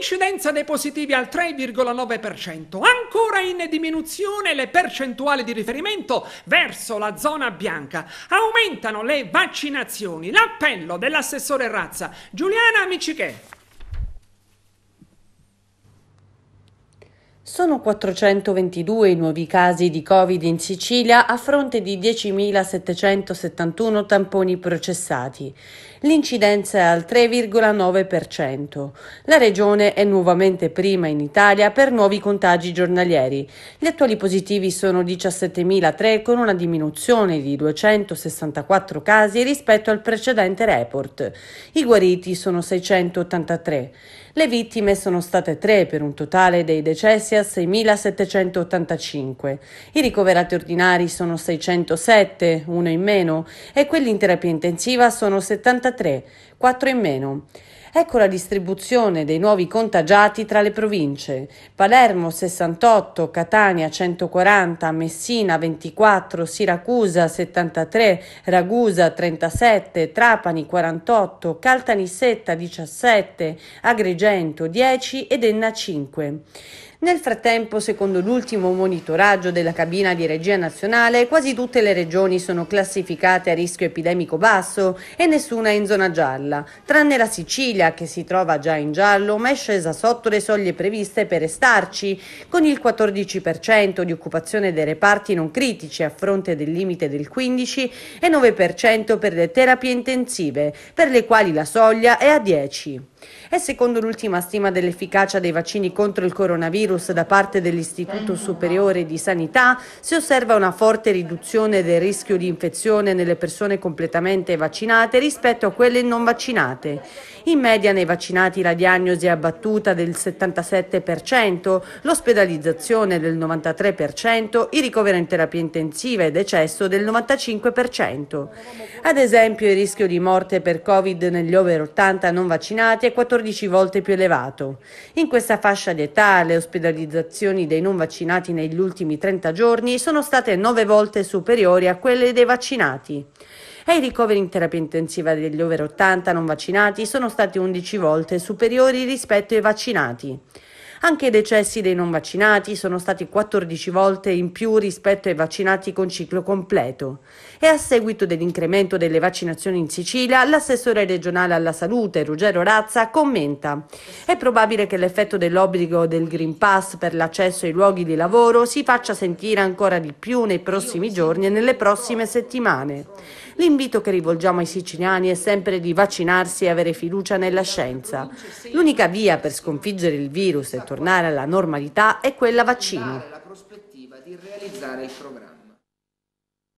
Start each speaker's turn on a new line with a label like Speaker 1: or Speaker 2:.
Speaker 1: L'incidenza dei positivi al 3,9%, ancora in diminuzione le percentuali di riferimento verso la zona bianca. Aumentano le vaccinazioni. L'appello dell'assessore Razza, Giuliana Micichè.
Speaker 2: Sono 422 i nuovi casi di Covid in Sicilia a fronte di 10.771 tamponi processati. L'incidenza è al 3,9%. La regione è nuovamente prima in Italia per nuovi contagi giornalieri. Gli attuali positivi sono 17.003 con una diminuzione di 264 casi rispetto al precedente report. I guariti sono 683. Le vittime sono state tre per un totale dei decessi a 6.785. I ricoverati ordinari sono 607, uno in meno, e quelli in terapia intensiva sono 73, quattro in meno. Ecco la distribuzione dei nuovi contagiati tra le province. Palermo 68, Catania 140, Messina 24, Siracusa 73, Ragusa 37, Trapani 48, Caltanissetta 17, Agrigento 10 ed Enna 5. Nel frattempo, secondo l'ultimo monitoraggio della cabina di regia nazionale, quasi tutte le regioni sono classificate a rischio epidemico basso e nessuna in zona gialla, tranne la Sicilia che si trova già in giallo ma è scesa sotto le soglie previste per restarci, con il 14% di occupazione dei reparti non critici a fronte del limite del 15% e 9% per le terapie intensive, per le quali la soglia è a 10%. E secondo l'ultima stima dell'efficacia dei vaccini contro il coronavirus da parte dell'Istituto Superiore di Sanità, si osserva una forte riduzione del rischio di infezione nelle persone completamente vaccinate rispetto a quelle non vaccinate. In media nei vaccinati la diagnosi è abbattuta del 77%, l'ospedalizzazione del 93%, i ricoveri in terapia intensiva e decesso del 95%. Ad esempio il rischio di morte per Covid negli over 80 non vaccinati è 14 volte più elevato. In questa fascia di età le ospedalizzazioni dei non vaccinati negli ultimi 30 giorni sono state 9 volte superiori a quelle dei vaccinati e i ricoveri in terapia intensiva degli over 80 non vaccinati sono stati 11 volte superiori rispetto ai vaccinati. Anche i decessi dei non vaccinati sono stati 14 volte in più rispetto ai vaccinati con ciclo completo. E a seguito dell'incremento delle vaccinazioni in Sicilia, l'assessore regionale alla salute, Ruggero Razza, commenta: È probabile che l'effetto dell'obbligo del Green Pass per l'accesso ai luoghi di lavoro si faccia sentire ancora di più nei prossimi giorni e nelle prossime settimane. L'invito che rivolgiamo ai siciliani è sempre di vaccinarsi e avere fiducia nella scienza. L'unica via per sconfiggere il virus e tornare alla normalità è quella vaccino.
Speaker 3: La prospettiva di realizzare il programma.